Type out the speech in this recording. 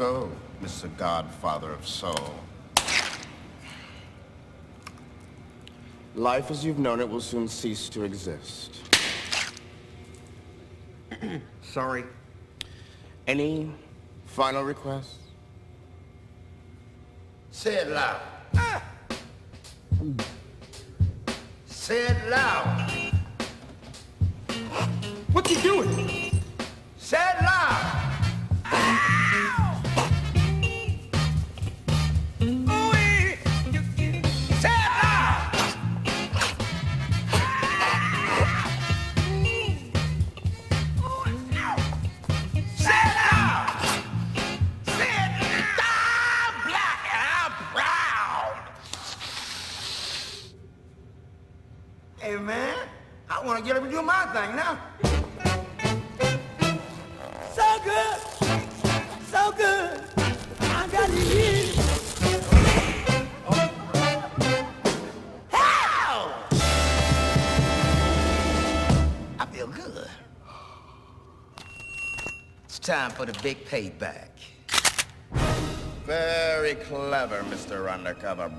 So, Mr. Godfather of Soul. Life as you've known it will soon cease to exist. Sorry. Any final requests? Say it loud. Ah! Say it loud. What's he doing? Hey, man, I want to get up and do my thing now. So good, so good. I got to hear it. I feel good. It's time for the big payback. Very clever, Mr. Undercover Bro.